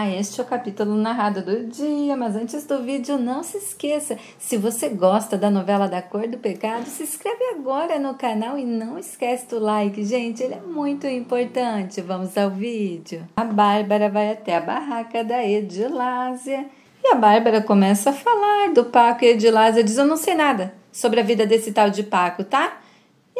Olá, este é o capítulo narrado do dia, mas antes do vídeo, não se esqueça, se você gosta da novela da Cor do Pecado, se inscreve agora no canal e não esquece do like, gente, ele é muito importante. Vamos ao vídeo. A Bárbara vai até a barraca da Edilásia e a Bárbara começa a falar do Paco e a Edilásia diz, eu não sei nada sobre a vida desse tal de Paco, tá?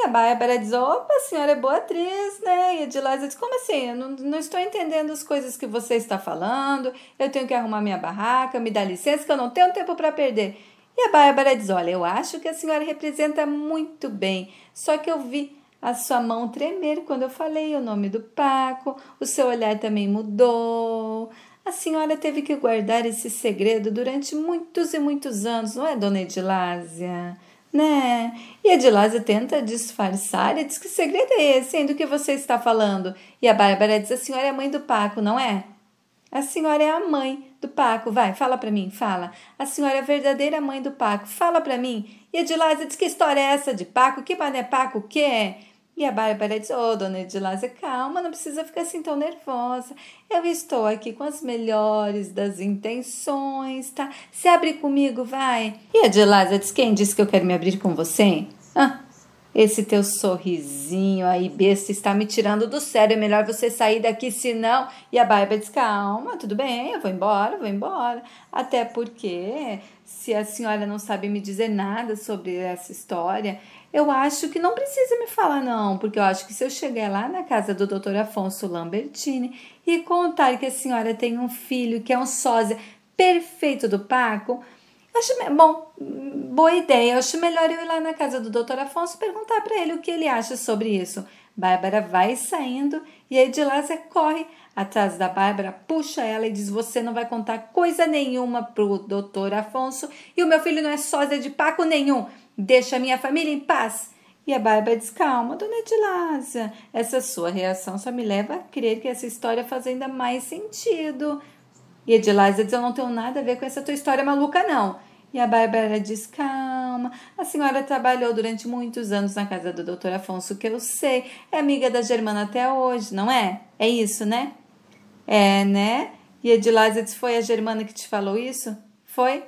E a Bárbara diz: opa, a senhora é boa atriz, né? E a diz: como assim? Eu não, não estou entendendo as coisas que você está falando. Eu tenho que arrumar minha barraca, me dá licença que eu não tenho tempo para perder. E a Bárbara diz: olha, eu acho que a senhora representa muito bem, só que eu vi a sua mão tremer quando eu falei o nome do Paco, o seu olhar também mudou. A senhora teve que guardar esse segredo durante muitos e muitos anos, não é, dona Edilásia? Né? E a Edilásia tenta disfarçar e diz que segredo é esse, hein, do que você está falando? E a Bárbara diz, a senhora é a mãe do Paco, não é? A senhora é a mãe do Paco, vai, fala para mim, fala. A senhora é a verdadeira mãe do Paco, fala para mim. E a Edilásia diz, que história é essa de Paco? Que mané Paco, que é? E a Bárbara diz: Ô, oh, dona Edilásia, calma, não precisa ficar assim tão nervosa. Eu estou aqui com as melhores das intenções, tá? Se abre comigo, vai. E a Edilásia diz: Quem disse que eu quero me abrir com você? Ah, esse teu sorrisinho aí, besta, está me tirando do sério. É melhor você sair daqui, senão. E a Bárbara diz: Calma, tudo bem, eu vou embora, vou embora. Até porque, se a senhora não sabe me dizer nada sobre essa história, eu acho que não precisa me falar, não, porque eu acho que se eu chegar lá na casa do Dr. Afonso Lambertini e contar que a senhora tem um filho que é um sósia perfeito do Paco, acho bom, boa ideia. Eu acho melhor eu ir lá na casa do Dr. Afonso perguntar para ele o que ele acha sobre isso. Bárbara vai saindo e a Edilásia corre atrás da Bárbara, puxa ela e diz: Você não vai contar coisa nenhuma pro doutor Afonso e o meu filho não é sósia de Paco nenhum. Deixa a minha família em paz. E a Bárbara diz: Calma, dona Edilásia, essa sua reação só me leva a crer que essa história faz ainda mais sentido. E Edilásia diz: Eu não tenho nada a ver com essa tua história maluca, não. E a Bárbara diz: Calma, a senhora trabalhou durante muitos anos na casa do doutor Afonso, que eu sei. É amiga da Germana até hoje, não é? É isso, né? É, né? E Edilásia diz: Foi a Germana que te falou isso? Foi?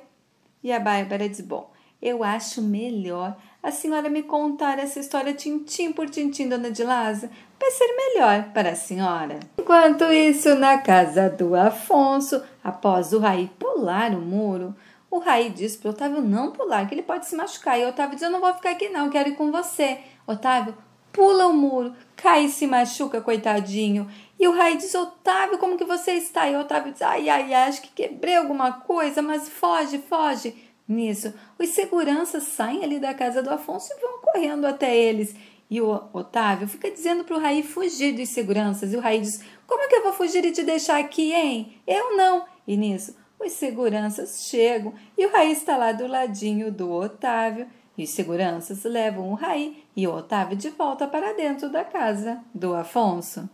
E a Bárbara diz: Bom, eu acho melhor a senhora me contar essa história tintim por tintim, dona Edilásia, vai ser melhor para a senhora. Enquanto isso, na casa do Afonso, após o Raí pular o muro, o Raí diz para Otávio não pular, que ele pode se machucar. E Otávio diz: Eu não vou ficar aqui, não, quero ir com você. Otávio pula o muro, cai e se machuca, coitadinho. E o Raí diz: Otávio, como que você está? E o Otávio diz: ai, ai, acho que quebrei alguma coisa, mas foge, foge. Nisso, os seguranças saem ali da casa do Afonso e vão correndo até eles. E o Otávio fica dizendo para o Raí fugir dos seguranças. E o Raí diz: Como é que eu vou fugir e te deixar aqui, hein? Eu não. E nisso, os seguranças chegam e o Raí está lá do ladinho do Otávio. E os seguranças levam o Raí e o Otávio de volta para dentro da casa do Afonso.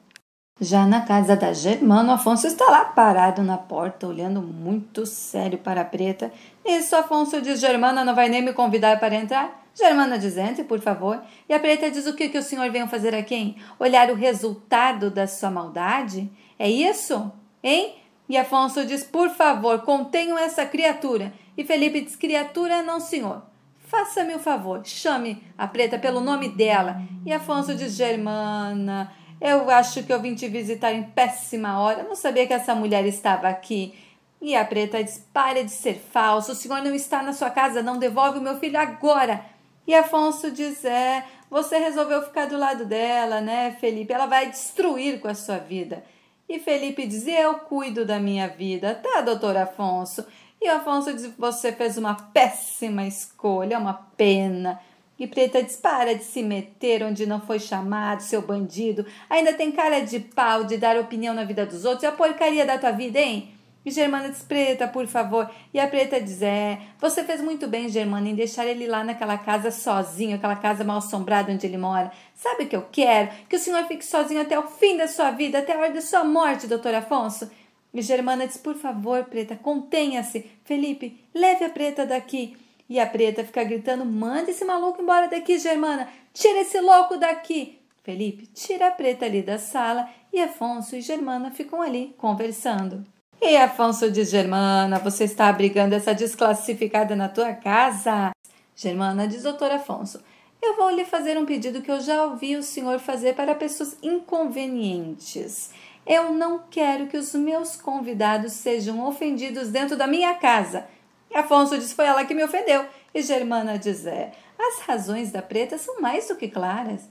Já na casa da Germana, o Afonso está lá parado na porta, olhando muito sério para a preta. Isso, Afonso diz: Germana não vai nem me convidar para entrar? Germana diz: entre, por favor. E a preta diz: o que, que o senhor veio fazer aqui? Olhar o resultado da sua maldade? É isso? Hein? E Afonso diz: por favor, contenham essa criatura. E Felipe diz: criatura não, senhor. Faça-me o um favor, chame a preta pelo nome dela. E Afonso diz: Germana. Eu acho que eu vim te visitar em péssima hora. Eu não sabia que essa mulher estava aqui. E a preta diz: Pare de ser falso. O senhor não está na sua casa. Não devolve o meu filho agora. E Afonso diz: É, você resolveu ficar do lado dela, né, Felipe? Ela vai destruir com a sua vida. E Felipe diz: Eu cuido da minha vida, tá, doutor Afonso? E Afonso diz: Você fez uma péssima escolha, é uma pena. E Preta dispara de se meter onde não foi chamado, seu bandido. Ainda tem cara de pau de dar opinião na vida dos outros. E a porcaria da tua vida, hein? E Germana diz, Preta, por favor. E a Preta diz, é, você fez muito bem, Germana, em deixar ele lá naquela casa sozinho, aquela casa mal assombrada onde ele mora. Sabe o que eu quero? Que o senhor fique sozinho até o fim da sua vida, até a hora da sua morte, doutor Afonso. E Germana diz, por favor, Preta, contenha-se. Felipe, leve a Preta daqui. E a preta fica gritando: manda esse maluco embora daqui, Germana! Tira esse louco daqui! Felipe tira a preta ali da sala e Afonso e Germana ficam ali conversando. E Afonso diz: Germana, você está abrigando essa desclassificada na tua casa? Germana diz: Doutor Afonso, eu vou lhe fazer um pedido que eu já ouvi o senhor fazer para pessoas inconvenientes. Eu não quero que os meus convidados sejam ofendidos dentro da minha casa. Afonso diz: Foi ela que me ofendeu. E Germana diz: É, as razões da preta são mais do que claras.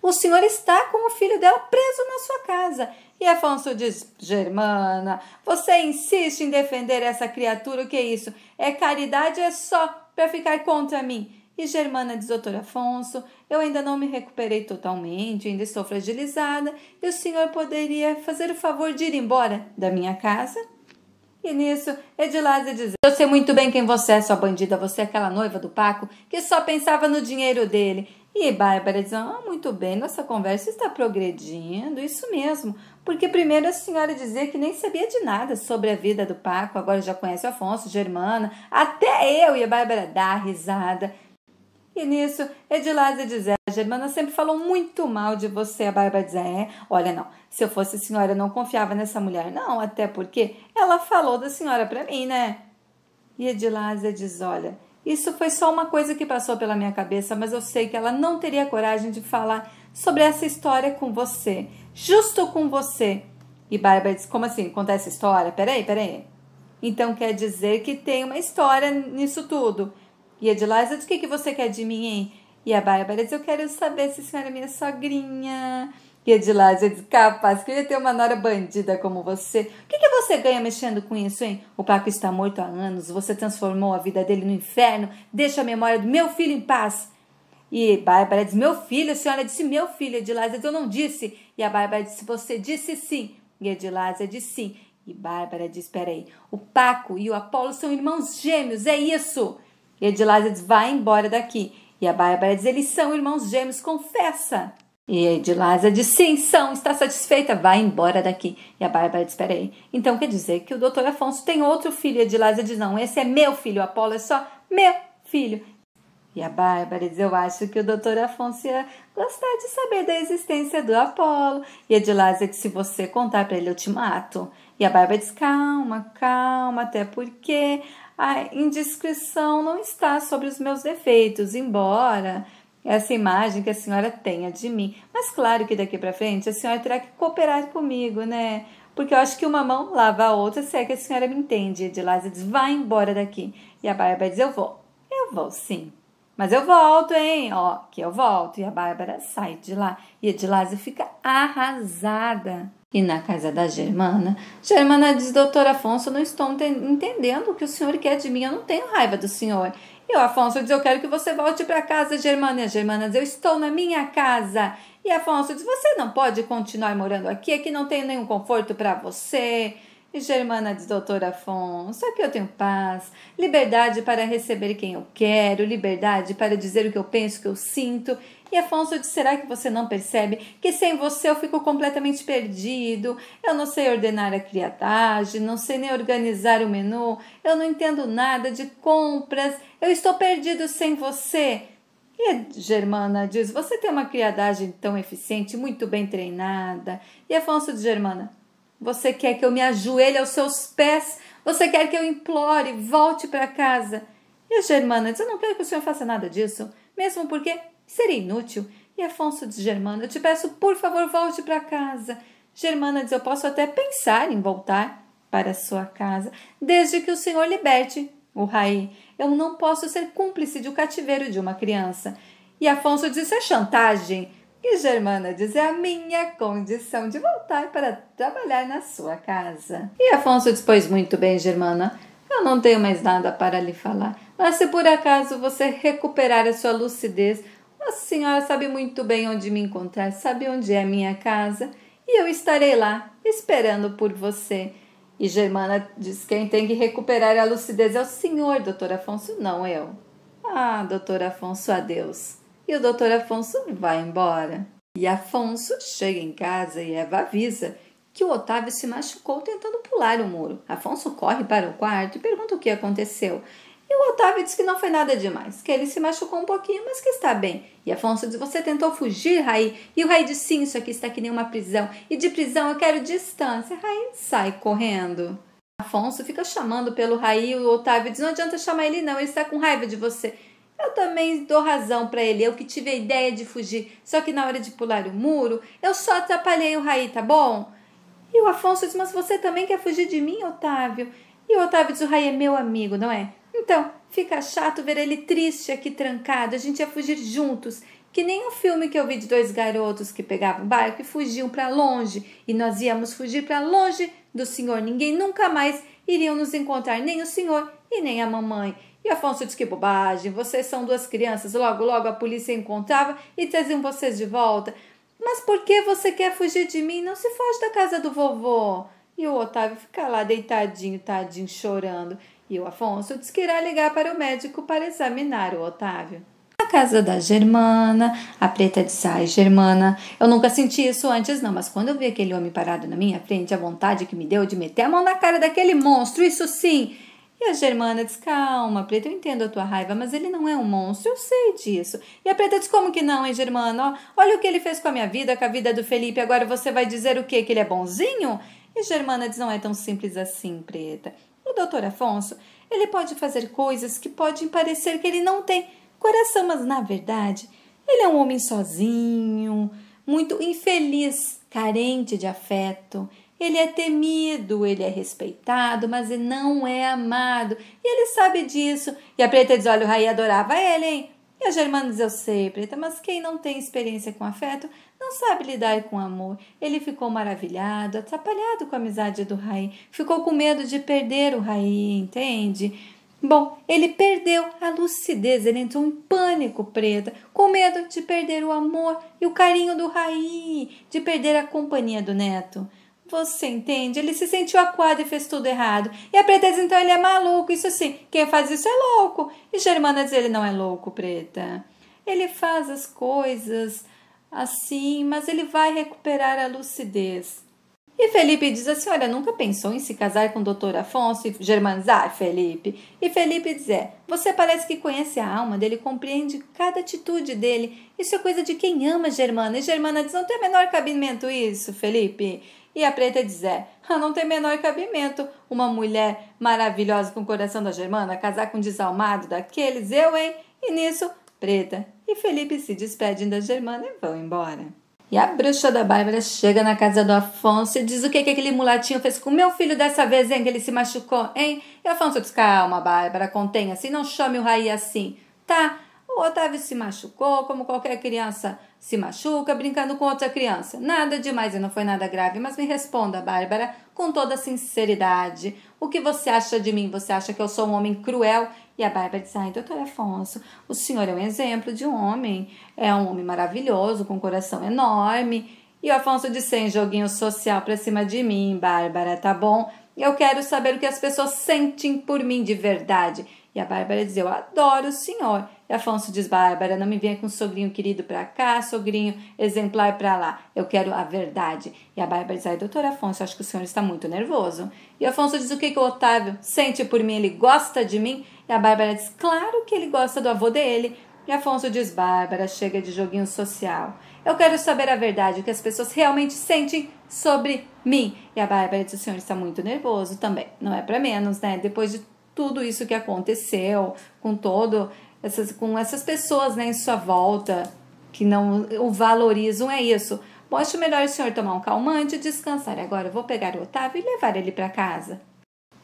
O senhor está com o filho dela preso na sua casa. E Afonso diz: Germana, você insiste em defender essa criatura, o que é isso? É caridade, é só para ficar contra mim. E Germana diz, doutor Afonso, eu ainda não me recuperei totalmente, ainda estou fragilizada, e o senhor poderia fazer o favor de ir embora da minha casa? E nisso, Edilásio diz: Eu sei muito bem quem você é, sua bandida. Você é aquela noiva do Paco que só pensava no dinheiro dele. E Bárbara diz: Ah, muito bem, nossa conversa está progredindo. Isso mesmo. Porque primeiro a senhora dizia que nem sabia de nada sobre a vida do Paco, agora já conhece o Afonso, Germana, até eu. E a Bárbara dá risada. E nisso, Edilásia diz: é, A Germana sempre falou muito mal de você. A Bárbara diz: É, olha, não. Se eu fosse senhora, eu não confiava nessa mulher, não. Até porque ela falou da senhora para mim, né? E Edilásia diz: Olha, isso foi só uma coisa que passou pela minha cabeça, mas eu sei que ela não teria coragem de falar sobre essa história com você, justo com você. E Bárbara diz: Como assim? Contar essa história? Peraí, peraí. Então quer dizer que tem uma história nisso tudo. E Edilaisa diz: O que, que você quer de mim, hein? E a Bárbara diz: Eu quero saber se a senhora é minha sogrinha. E Edilaisa diz: Capaz, queria ter uma nora bandida como você. O que, que você ganha mexendo com isso, hein? O Paco está morto há anos, você transformou a vida dele no inferno, deixa a memória do meu filho em paz. E Bárbara diz: Meu filho, a senhora disse meu filho. Edilásia diz: Eu não disse. E a Bárbara disse: Você disse sim. E Edilásia disse sim. E Bárbara diz: Peraí, o Paco e o Apolo são irmãos gêmeos, é isso. E Edilásia diz: vai embora daqui. E a Bárbara diz: eles são irmãos gêmeos, confessa. E Edilásia diz: sim, são, está satisfeita, vai embora daqui. E a Bárbara diz: peraí, então quer dizer que o doutor Afonso tem outro filho? E Edilásia diz: não, esse é meu filho, Apolo é só meu filho. E a Bárbara diz: Eu acho que o doutor Afonso ia gostar de saber da existência do Apolo. E Edilásia diz: Se você contar para ele, eu te mato. E a Bárbara diz: Calma, calma, até porque a indiscrição não está sobre os meus defeitos, embora essa imagem que a senhora tenha de mim. Mas claro que daqui para frente a senhora terá que cooperar comigo, né? Porque eu acho que uma mão lava a outra, se é que a senhora me entende. Edilásia diz, vai embora daqui. E a Bárbara diz, eu vou. Eu vou, sim. Mas eu volto, hein? Ó, que eu volto. E a Bárbara sai de lá. E Edilásia fica arrasada. E na casa da Germana, Germana diz: Doutor Afonso, não estou entendendo o que o senhor quer de mim, eu não tenho raiva do senhor. E o Afonso diz: Eu quero que você volte para casa, Germana. E a Germana diz: Eu estou na minha casa. E Afonso diz: Você não pode continuar morando aqui, aqui não tem nenhum conforto para você. E Germana diz, doutor Afonso, aqui eu tenho paz, liberdade para receber quem eu quero, liberdade para dizer o que eu penso, o que eu sinto. E Afonso diz, será que você não percebe que sem você eu fico completamente perdido? Eu não sei ordenar a criadagem, não sei nem organizar o menu, eu não entendo nada de compras, eu estou perdido sem você. E Germana diz, você tem uma criadagem tão eficiente, muito bem treinada. E Afonso diz, Germana, você quer que eu me ajoelhe aos seus pés? Você quer que eu implore, volte para casa? E a Germana diz: Eu não quero que o senhor faça nada disso, mesmo porque seria inútil. E Afonso diz: Germana, eu te peço, por favor, volte para casa. Germana diz: Eu posso até pensar em voltar para sua casa, desde que o senhor liberte o Raí. Eu não posso ser cúmplice de um cativeiro de uma criança. E Afonso diz: Isso é chantagem. E Germana diz: é a minha condição de voltar para trabalhar na sua casa. E Afonso diz: Pois muito bem, Germana, eu não tenho mais nada para lhe falar. Mas se por acaso você recuperar a sua lucidez, a senhora sabe muito bem onde me encontrar, sabe onde é a minha casa, e eu estarei lá, esperando por você. E Germana diz: Quem tem que recuperar a lucidez é o senhor, doutor Afonso, não eu. Ah, doutor Afonso, adeus e o doutor Afonso vai embora. E Afonso chega em casa e Eva avisa que o Otávio se machucou tentando pular o muro. Afonso corre para o quarto e pergunta o que aconteceu. E o Otávio diz que não foi nada demais, que ele se machucou um pouquinho, mas que está bem. E Afonso diz: Você tentou fugir, Raí? E o Raí diz: Sim, isso aqui está que nem uma prisão. E de prisão eu quero distância. Raí sai correndo. Afonso fica chamando pelo Raí e o Otávio diz: não adianta chamar ele, não, ele está com raiva de você. Eu também dou razão para ele, eu que tive a ideia de fugir, só que na hora de pular o muro, eu só atrapalhei o Raí, tá bom? E o Afonso diz: Mas você também quer fugir de mim, Otávio? E o Otávio diz: O Raí é meu amigo, não é? Então, fica chato ver ele triste aqui trancado, a gente ia fugir juntos. Que nem o filme que eu vi de dois garotos que pegavam barco e fugiam para longe, e nós íamos fugir para longe do senhor. Ninguém nunca mais iriam nos encontrar, nem o senhor e nem a mamãe. E Afonso disse que bobagem, vocês são duas crianças, logo, logo a polícia encontrava e traziam vocês de volta. Mas por que você quer fugir de mim? Não se foge da casa do vovô. E o Otávio fica lá deitadinho, tadinho, chorando. E o Afonso disse que irá ligar para o médico para examinar o Otávio. Na casa da Germana, a preta disse: Ai, Germana, eu nunca senti isso antes, não, mas quando eu vi aquele homem parado na minha frente, a vontade que me deu de meter a mão na cara daquele monstro, isso sim. E a Germana diz: Calma, Preta, eu entendo a tua raiva, mas ele não é um monstro, eu sei disso. E a Preta diz: Como que não, hein, Germana? olha o que ele fez com a minha vida, com a vida do Felipe, agora você vai dizer o quê? Que ele é bonzinho? E Germana diz: Não é tão simples assim, Preta. O doutor Afonso, ele pode fazer coisas que podem parecer que ele não tem coração, mas na verdade, ele é um homem sozinho, muito infeliz, carente de afeto. Ele é temido, ele é respeitado, mas ele não é amado. E ele sabe disso. E a Preta diz: Olha, o Raí adorava ele, hein? E a Germana diz: Eu sei, Preta, mas quem não tem experiência com afeto não sabe lidar com amor. Ele ficou maravilhado, atrapalhado com a amizade do Raí. Ficou com medo de perder o Raí, entende? Bom, ele perdeu a lucidez, ele entrou em pânico, preta, com medo de perder o amor e o carinho do Raí, de perder a companhia do neto. Você entende? Ele se sentiu acuado e fez tudo errado. E a Preta então, ele é maluco. Isso sim, quem faz isso é louco. E Germana diz, ele não é louco, Preta. Ele faz as coisas assim, mas ele vai recuperar a lucidez. E Felipe diz assim: Olha, nunca pensou em se casar com o doutor Afonso? E Germana diz: Ah, Felipe. E Felipe diz: É, você parece que conhece a alma dele, compreende cada atitude dele. Isso é coisa de quem ama Germana. E Germana diz: Não tem menor cabimento isso, Felipe. E a preta diz: É, não tem menor cabimento uma mulher maravilhosa com o coração da Germana casar com um desalmado daqueles, eu, hein? E nisso, preta e Felipe se despedem da Germana e vão embora. E a bruxa da Bárbara chega na casa do Afonso e diz o que, que aquele mulatinho fez com meu filho dessa vez, hein? Que ele se machucou, hein? E Afonso diz: Calma, Bárbara, contenha-se, não chame o Raí assim. Tá, o Otávio se machucou, como qualquer criança se machuca brincando com outra criança. Nada demais e não foi nada grave, mas me responda, Bárbara, com toda sinceridade. O que você acha de mim? Você acha que eu sou um homem cruel? E a Bárbara diz: Ai, doutor Afonso, o senhor é um exemplo de um homem. É um homem maravilhoso, com um coração enorme. E o Afonso disse: Sem joguinho social pra cima de mim, Bárbara, tá bom? Eu quero saber o que as pessoas sentem por mim de verdade. E a Bárbara diz: Eu adoro o senhor. E Afonso diz: Bárbara, não me venha com sogrinho querido para cá, sogrinho exemplar para lá. Eu quero a verdade. E a Bárbara diz: Ai, doutor Afonso, acho que o senhor está muito nervoso. E Afonso diz: O que, que o Otávio sente por mim? Ele gosta de mim? E a Bárbara diz: Claro que ele gosta do avô dele. E Afonso diz: Bárbara, chega de joguinho social. Eu quero saber a verdade, o que as pessoas realmente sentem sobre mim. E a Bárbara diz: O senhor está muito nervoso também. Não é para menos, né? Depois de tudo isso que aconteceu, com todo essas, com essas pessoas né, em sua volta que não o valorizam, é isso. Acho melhor o senhor tomar um calmante e descansar. Agora eu vou pegar o Otávio e levar ele para casa.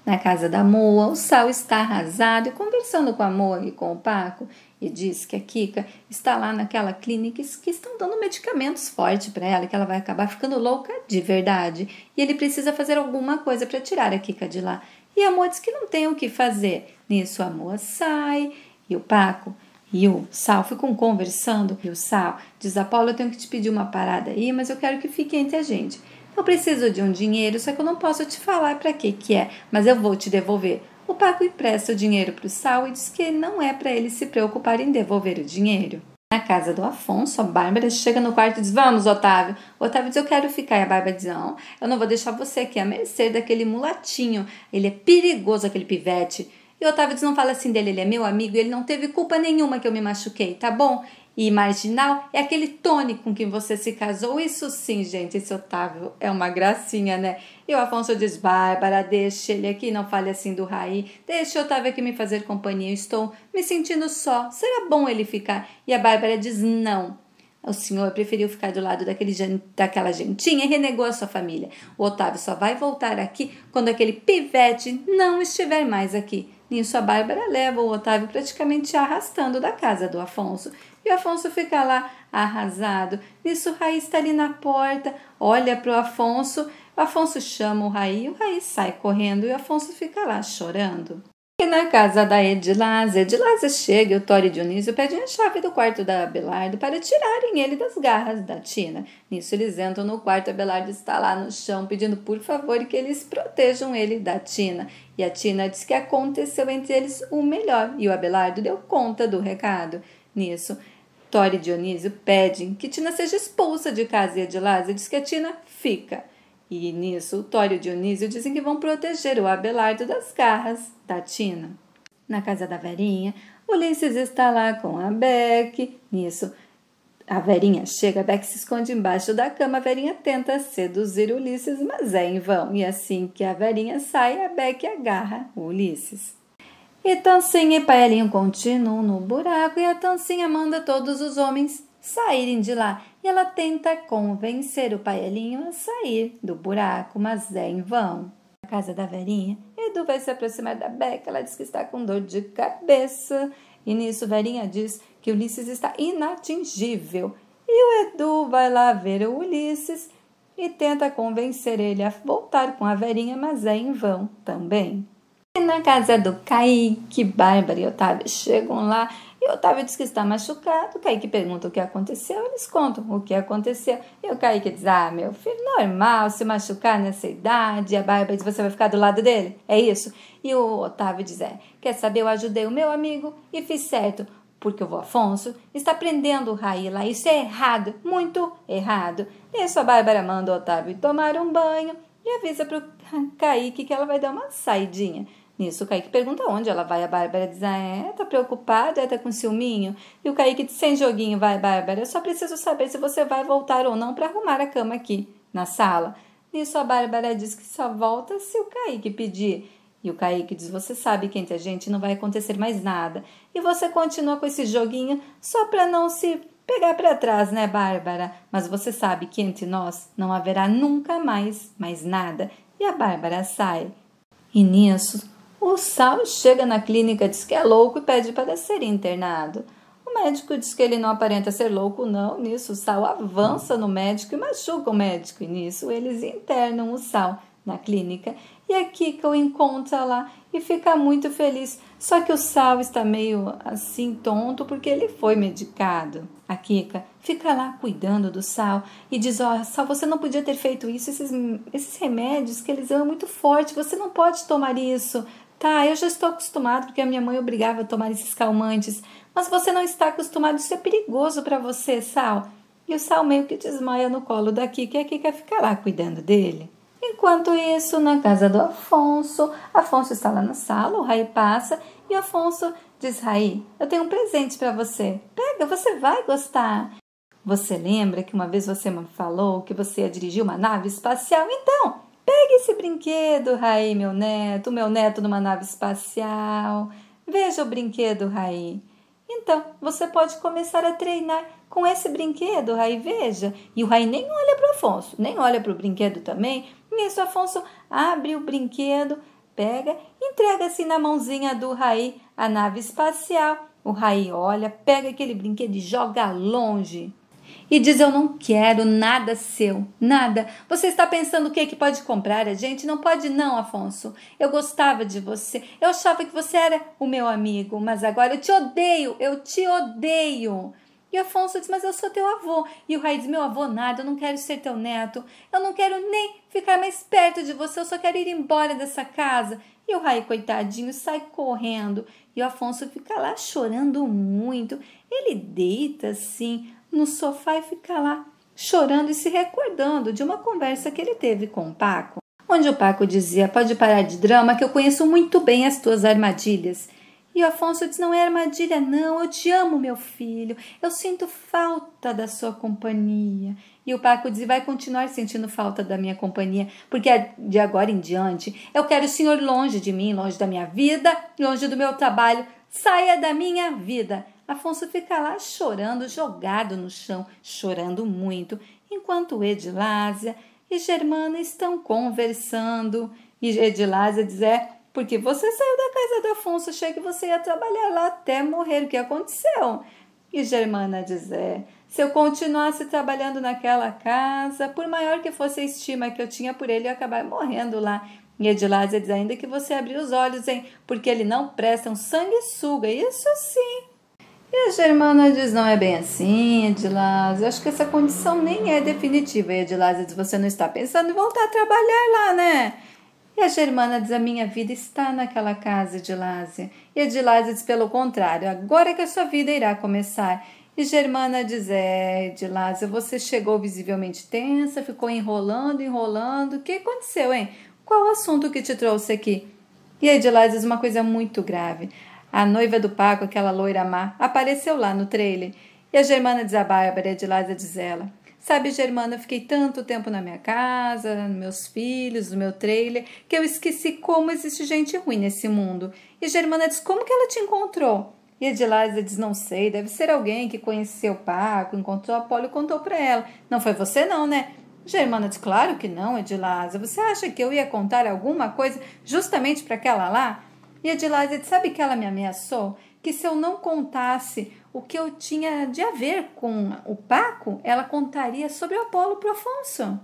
Na casa da Moa, o Sal está arrasado e conversando com a Moa e com o Paco, e diz que a Kika está lá naquela clínica que estão dando medicamentos fortes para ela, que ela vai acabar ficando louca de verdade. E ele precisa fazer alguma coisa para tirar a Kika de lá. E a diz que não tem o que fazer. Nisso a Moa sai e o Paco e o Sal ficam conversando. E o Sal diz a Paula: Eu tenho que te pedir uma parada aí, mas eu quero que fique entre a gente. Eu preciso de um dinheiro, só que eu não posso te falar para que que é, mas eu vou te devolver. O Paco empresta o dinheiro para o Sal e diz que não é para ele se preocupar em devolver o dinheiro. Na casa do Afonso, a Bárbara chega no quarto e diz: Vamos, Otávio. O Otávio diz: Eu quero ficar. E a Bárbara diz: Não, eu não vou deixar você aqui à mercê daquele mulatinho. Ele é perigoso, aquele pivete. E o Otávio diz: Não fala assim dele, ele é meu amigo e ele não teve culpa nenhuma que eu me machuquei, tá bom? E marginal é aquele Tony com quem você se casou. Isso sim, gente, esse Otávio é uma gracinha, né? E o Afonso diz: Bárbara, deixa ele aqui, não fale assim do Raí. Deixa o Otávio aqui me fazer companhia. Estou me sentindo só. Será bom ele ficar? E a Bárbara diz: Não. O senhor preferiu ficar do lado daquele, daquela gentinha e renegou a sua família. O Otávio só vai voltar aqui quando aquele pivete não estiver mais aqui. Nisso, a Bárbara leva o Otávio praticamente arrastando da casa do Afonso. E o Afonso fica lá arrasado. Nisso, o Raí está ali na porta, olha para o Afonso. O Afonso chama o Raí, o Raí sai correndo e o Afonso fica lá chorando. E na casa da Edilásia, Edilásia chega e o Tori Dionísio pedem a chave do quarto da Abelardo para tirarem ele das garras da Tina. Nisso eles entram no quarto, Abelardo está lá no chão pedindo por favor que eles protejam ele da Tina. E a Tina diz que aconteceu entre eles o melhor e o Abelardo deu conta do recado. Nisso, Tori e Dionísio pedem que Tina seja expulsa de casa e Edilásia diz que a Tina fica. E nisso, o Tório e Dionísio dizem que vão proteger o Abelardo das garras da Tina. Na casa da Verinha, Ulisses está lá com a Beck. Nisso, a Verinha chega, a Beck se esconde embaixo da cama. A Verinha tenta seduzir Ulisses, mas é em vão. E assim que a Verinha sai, a Beck agarra Ulisses. E Tancinha e Paelinho continuam no buraco e a Tancinha manda todos os homens saírem de lá e ela tenta convencer o Paelinho a sair do buraco, mas é em vão. Na casa da Verinha, Edu vai se aproximar da Beca, ela diz que está com dor de cabeça e nisso Verinha diz que Ulisses está inatingível e o Edu vai lá ver o Ulisses e tenta convencer ele a voltar com a Verinha, mas é em vão também. E na casa do Kaique, Bárbara e Otávio chegam lá e Otávio diz que está machucado. O Kaique pergunta o que aconteceu, eles contam o que aconteceu. E o Kaique diz: Ah, meu filho, normal se machucar nessa idade. E a Bárbara diz: Você vai ficar do lado dele? É isso? E o Otávio diz: É, quer saber? Eu ajudei o meu amigo e fiz certo. Porque o Afonso está prendendo o Raí lá. Isso é errado, muito errado. Nisso a Bárbara manda o Otávio tomar um banho e avisa para o Kaique que ela vai dar uma saidinha. Nisso, o Kaique pergunta onde ela vai. A Bárbara diz: Ah, é? Tá preocupada? É, tá com ciúminho? E o Kaique diz: Sem joguinho, vai, Bárbara. Eu só preciso saber se você vai voltar ou não para arrumar a cama aqui, na sala. Nisso, a Bárbara diz que só volta se o Kaique pedir. E o Kaique diz: Você sabe que entre a gente não vai acontecer mais nada. E você continua com esse joguinho só para não se pegar para trás, né, Bárbara? Mas você sabe que entre nós não haverá nunca mais mais nada. E a Bárbara sai. E nisso, o Sal chega na clínica, diz que é louco e pede para ser internado. O médico diz que ele não aparenta ser louco, não. Nisso, o Sal avança no médico e machuca o médico. E nisso, eles internam o Sal na clínica. E a Kika o encontra lá e fica muito feliz. Só que o Sal está meio assim tonto porque ele foi medicado. A Kika fica lá cuidando do Sal e diz: Ó, oh, Sal, você não podia ter feito isso. Esses, esses remédios que eles são muito fortes, você não pode tomar isso. Tá, eu já estou acostumado porque a minha mãe obrigava a tomar esses calmantes, mas você não está acostumado, isso é perigoso para você, Sal. E o Sal meio que desmaia no colo da Kika e a Kika fica lá cuidando dele. Enquanto isso, na casa do Afonso, Afonso está lá na sala, o Raí passa e Afonso diz: Raí, eu tenho um presente para você. Pega, você vai gostar. Você lembra que uma vez você me falou que você ia dirigir uma nave espacial? Então, esse brinquedo, Raí, meu neto, meu neto numa nave espacial. Veja o brinquedo, Raí. Então, você pode começar a treinar com esse brinquedo, Raí, veja. E o Raí nem olha para o Afonso, nem olha para o brinquedo também. Nisso, Afonso abre o brinquedo, pega, entrega assim na mãozinha do Raí a nave espacial. O Raí olha, pega aquele brinquedo e joga longe e diz: Eu não quero nada seu, nada. Você está pensando o que, que pode comprar a gente? Não pode, não, Afonso. Eu gostava de você, eu achava que você era o meu amigo, mas agora eu te odeio, eu te odeio. E Afonso diz: Mas eu sou teu avô. E o Raí diz: Meu avô, nada, eu não quero ser teu neto. Eu não quero nem ficar mais perto de você, eu só quero ir embora dessa casa. E o Raí, coitadinho, sai correndo. E o Afonso fica lá chorando muito. Ele deita assim no sofá e fica lá, chorando e se recordando de uma conversa que ele teve com o Paco, onde o Paco dizia: Pode parar de drama, que eu conheço muito bem as tuas armadilhas. E o Afonso diz: Não é armadilha, não. Eu te amo, meu filho. Eu sinto falta da sua companhia. E o Paco diz: Vai continuar sentindo falta da minha companhia, porque de agora em diante eu quero o senhor longe de mim, longe da minha vida, longe do meu trabalho. Saia da minha vida. Afonso fica lá chorando, jogado no chão, chorando muito, enquanto Edilásia e Germana estão conversando. E Edilásia diz: É, porque você saiu da casa do Afonso, achei que você ia trabalhar lá até morrer. O que aconteceu? E Germana diz: É, se eu continuasse trabalhando naquela casa, por maior que fosse a estima que eu tinha por ele, eu ia acabar morrendo lá. E Edilásia diz ainda que você abriu os olhos, hein? Porque ele não presta um sanguessuga. Isso sim. E a Germana diz: Não é bem assim, Edilásia. Acho que essa condição nem é definitiva. E Edilásia diz: Você não está pensando em voltar a trabalhar lá, né? E a Germana diz: A minha vida está naquela casa, Edilásia. E Edilásia diz: Pelo contrário, agora que a sua vida irá começar. E Germana diz: É, Edilásia, você chegou visivelmente tensa, ficou enrolando, enrolando. O que aconteceu, hein? Qual o assunto que te trouxe aqui? E a Edilásia diz uma coisa muito grave. A noiva do Paco, aquela loira má, apareceu lá no trailer. E a Germana diz a Bárbara, e a Edilásia diz ela. Sabe, Germana, eu fiquei tanto tempo na minha casa, nos meus filhos, no meu trailer, que eu esqueci como existe gente ruim nesse mundo. E Germana diz, como que ela te encontrou? E Edilásia diz: Não sei, deve ser alguém que conheceu Paco, encontrou Apolo e contou para ela. Não foi você, não, né? Germana diz: Claro que não, Edilásia. Você acha que eu ia contar alguma coisa justamente para aquela lá? E Edilásia diz: Sabe que ela me ameaçou? Que se eu não contasse o que eu tinha de a ver com o Paco, ela contaria sobre o Apolo pro Afonso.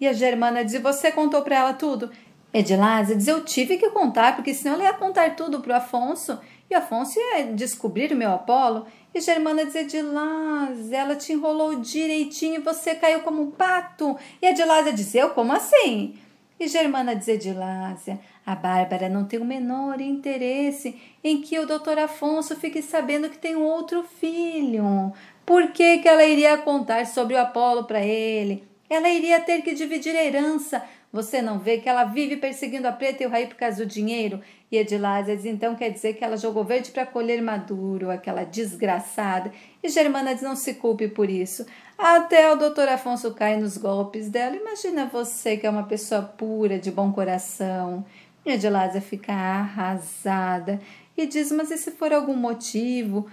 E a Germana diz: Você contou para ela tudo? Edilásia diz: Eu tive que contar, porque senão ela ia contar tudo pro Afonso e Afonso ia descobrir o meu Apolo. E Germana dizia, Edilásia, ela te enrolou direitinho e você caiu como um pato. E Edilásia dizia, eu como assim? E Germana dizia, Edilásia, a Bárbara não tem o menor interesse em que o doutor Afonso fique sabendo que tem um outro filho. Por que, que ela iria contar sobre o Apolo para ele? Ela iria ter que dividir a herança. Você não vê que ela vive perseguindo a preta e o Raí por causa do dinheiro? E Edilásia diz, então quer dizer que ela jogou verde para colher maduro, aquela desgraçada. E Germana diz, não se culpe por isso. Até o doutor Afonso cai nos golpes dela. Imagina você que é uma pessoa pura, de bom coração. E Edilásia fica arrasada e diz, mas e se for algum motivo,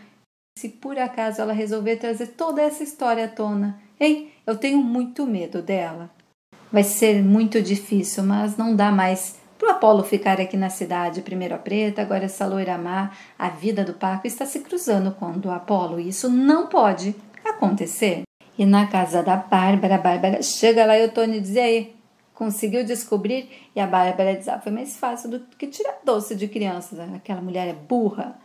se por acaso ela resolver trazer toda essa história à tona? Hein? Eu tenho muito medo dela. Vai ser muito difícil, mas não dá mais para o Apolo ficar aqui na cidade, primeiro a preta, agora essa loira má, a vida do Paco está se cruzando com o do Apolo e isso não pode acontecer. E na casa da Bárbara, a Bárbara chega lá e o Tony diz: aí, conseguiu descobrir? E a Bárbara diz: ah, foi mais fácil do que tirar doce de crianças. Aquela mulher é burra.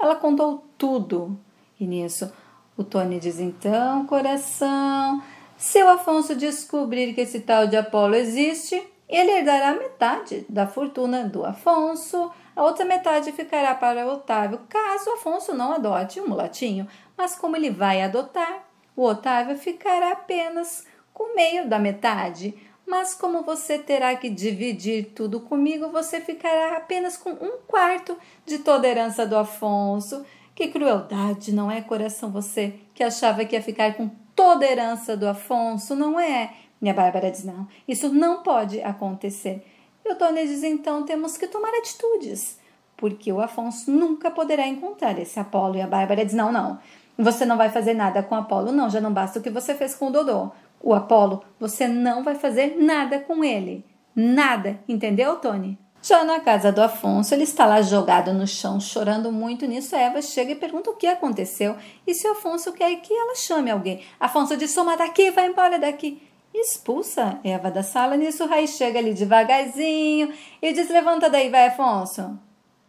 Ela contou tudo. E nisso, o Tony diz: então, coração, se o Afonso descobrir que esse tal de Apolo existe, ele herdará metade da fortuna do Afonso, a outra metade ficará para Otávio, caso Afonso não adote um mulatinho. Mas como ele vai adotar, o Otávio ficará apenas com meio da metade. Mas como você terá que dividir tudo comigo, você ficará apenas com um quarto de toda a herança do Afonso. Que crueldade, não é, coração? Você que achava que ia ficar com toda a herança do Afonso, não é? E a Bárbara diz: não, isso não pode acontecer. E o Tony diz: então temos que tomar atitudes, porque o Afonso nunca poderá encontrar esse Apolo. E a Bárbara diz: não, não, você não vai fazer nada com Apolo, não, já não basta o que você fez com o Dodô. O Apolo, você não vai fazer nada com ele. Nada, entendeu, Tony? Já na casa do Afonso, ele está lá jogado no chão, chorando muito. Nisso, Eva chega e pergunta o que aconteceu e se o Afonso quer que ela chame alguém. Afonso diz: soma daqui, vai embora daqui expulsa Eva da sala. Nisso, o Raí chega ali devagarzinho e diz: Levanta daí, vai, Afonso.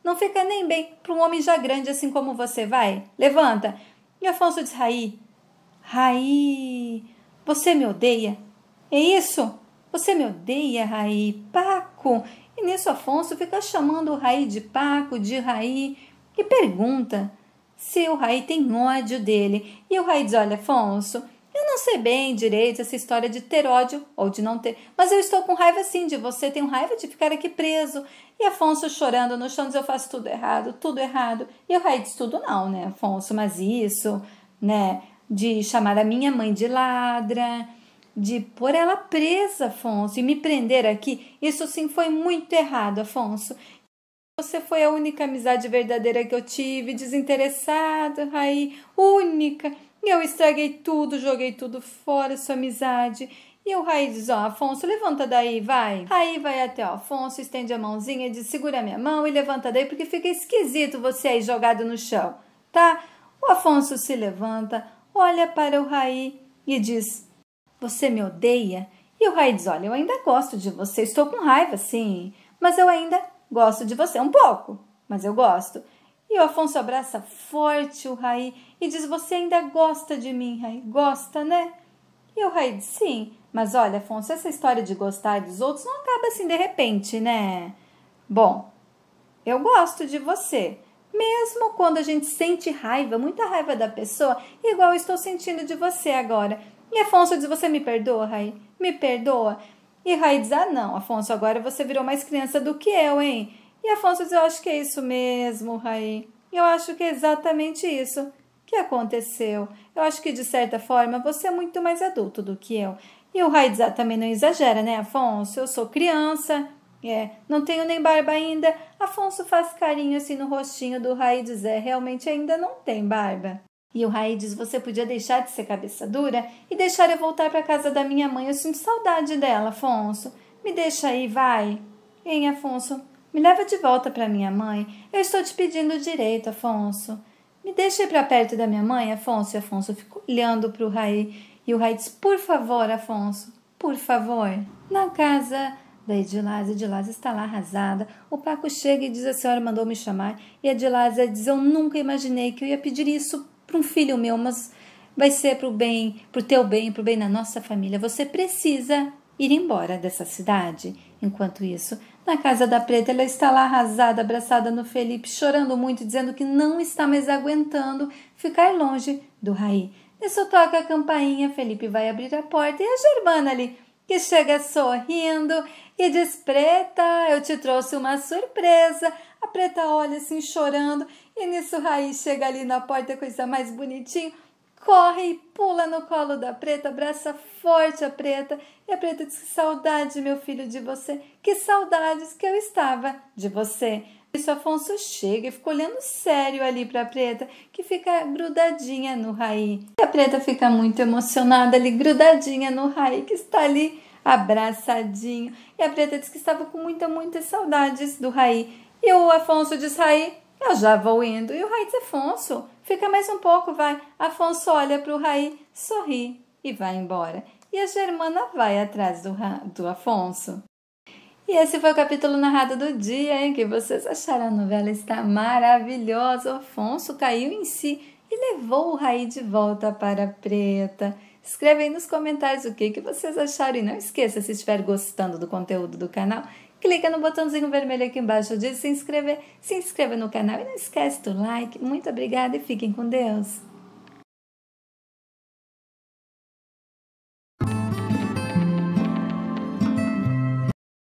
Não fica nem bem para um homem já grande assim como você, vai. Levanta. E Afonso diz: Raí, Raí, você me odeia? É isso? Você me odeia, Raí? Paco. E nisso, Afonso fica chamando o Raí de Paco, de Raí, e pergunta se o Raí tem ódio dele. E o Raí diz: Olha, Afonso, eu não sei bem direito essa história de ter ódio ou de não ter, mas eu estou com raiva sim de você, tenho raiva de ficar aqui preso. E Afonso chorando no chão diz: Eu faço tudo errado, tudo errado. E o Rai diz: Tudo não, né, Afonso, mas isso, né, de chamar a minha mãe de ladra, de pôr ela presa, Afonso, e me prender aqui, isso sim foi muito errado, Afonso. Você foi a única amizade verdadeira que eu tive, desinteressada, Raí, única. Eu estraguei tudo, joguei tudo fora, sua amizade. E o Raí diz: Ó, Afonso, levanta daí, vai. Raí vai até o Afonso, estende a mãozinha, diz: segura minha mão e levanta daí, porque fica esquisito você aí jogado no chão, tá? O Afonso se levanta, olha para o Raí e diz: Você me odeia? E o Raí diz: Olha, eu ainda gosto de você, estou com raiva, sim, mas eu ainda gosto de você, um pouco, mas eu gosto. E o Afonso abraça forte o Raí e diz: Você ainda gosta de mim, Raí? Gosta, né? E o Raí diz: Sim, mas olha, Afonso, essa história de gostar dos outros não acaba assim de repente, né? Bom, eu gosto de você. Mesmo quando a gente sente raiva, muita raiva da pessoa, igual eu estou sentindo de você agora. E Afonso diz: Você me perdoa, Raí? Me perdoa? E Raí diz: Ah, não, Afonso, agora você virou mais criança do que eu, hein? E Afonso diz: Eu acho que é isso mesmo, Raí. Eu acho que é exatamente isso que aconteceu. Eu acho que, de certa forma, você é muito mais adulto do que eu. E o Raí diz: ah, também não exagera, né, Afonso? Eu sou criança. É, não tenho nem barba ainda. Afonso faz carinho assim no rostinho do diz: É, realmente ainda não tem barba. E o Raí diz: Você podia deixar de ser cabeça dura e deixar eu voltar para casa da minha mãe. Eu sinto saudade dela, Afonso. Me deixa aí, vai. Hein, Afonso? Me leva de volta para minha mãe. Eu estou te pedindo direito, Afonso. Me deixa ir para perto da minha mãe, Afonso. E Afonso ficou olhando para o Raí. E o Raí diz: Por favor, Afonso, por favor. Na casa da Edilásia, Edilásia está lá arrasada. O Paco chega e diz: A senhora mandou me chamar. E a Edilásia diz: Eu nunca imaginei que eu ia pedir isso para um filho meu, mas vai ser para o bem, para o teu bem, para o bem da nossa família. Você precisa ir embora dessa cidade. Enquanto isso, na casa da preta, ela está lá arrasada, abraçada no Felipe, chorando muito, dizendo que não está mais aguentando ficar longe do Raí. Nisso toca a campainha, Felipe vai abrir a porta e a Germana ali, que chega sorrindo e diz: Preta, eu te trouxe uma surpresa. A preta olha assim, chorando, e nisso Raí chega ali na porta, coisa mais bonitinha corre e pula no colo da preta, abraça forte a preta. E a preta diz: Que saudade, meu filho, de você. Que saudades que eu estava de você. Isso Afonso chega e fica olhando sério ali para a preta, que fica grudadinha no Raí. E a preta fica muito emocionada ali, grudadinha no Raí, que está ali abraçadinho. E a preta diz que estava com muita, muitas saudades do Raí. E o Afonso diz: Raí, eu já vou indo. E o Raí diz: Afonso, Fica mais um pouco, vai. Afonso olha para o Raí, sorri e vai embora. E a Germana vai atrás do, do Afonso. E esse foi o capítulo narrado do dia, hein? Que vocês acharam? A novela está maravilhosa. O Afonso caiu em si e levou o Raí de volta para a Preta. Escreve aí nos comentários o que, que vocês acharam. E não esqueça, se estiver gostando do conteúdo do canal, clica no botãozinho vermelho aqui embaixo de se inscrever, se inscreva no canal e não esquece do like. Muito obrigada e fiquem com Deus.